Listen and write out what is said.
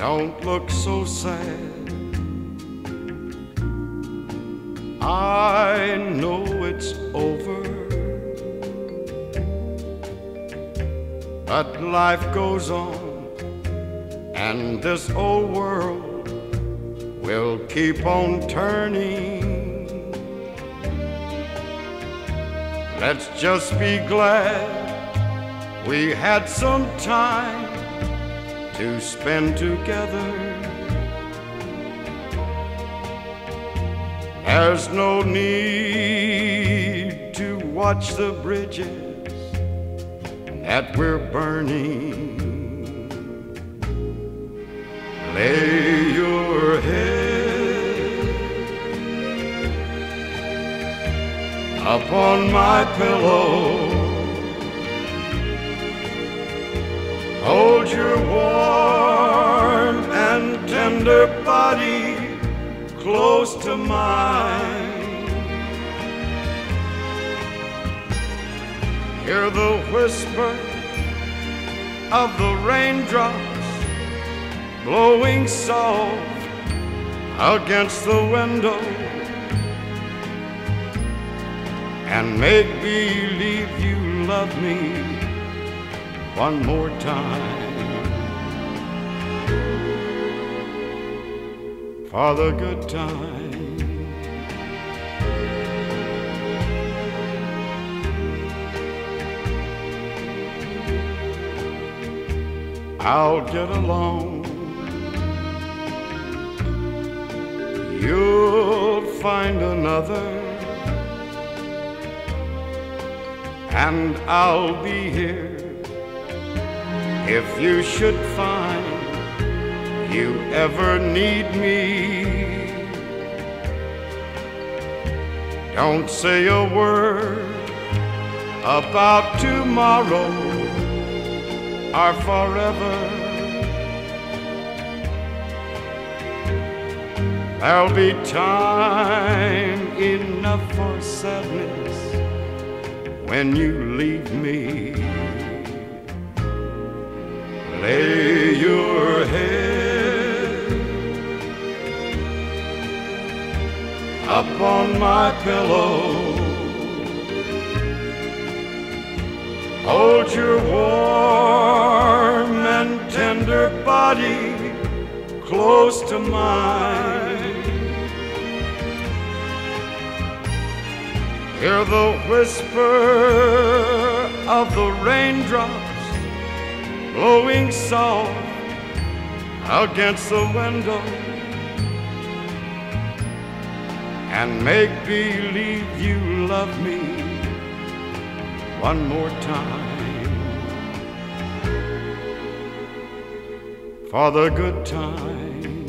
Don't look so sad. I know it's over. But life goes on, and this old world will keep on turning. Let's just be glad we had some time to spend together. There's no need to watch the bridges that we're burning. Lay your head upon my pillow. Hold your warm close to mine. Hear the whisper of the raindrops blowing soft against the window and make believe you love me one more time for the good time. I'll get along. You'll find another, and I'll be here if you should find you ever need me. Don't say a word about tomorrow or forever. There'll be time enough for sadness when you leave me. Lay upon my pillow. Hold your warm and tender body close to mine. Hear the whisper of the raindrops blowing soft against the window and make believe you love me one more time for the good time.